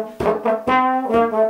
Música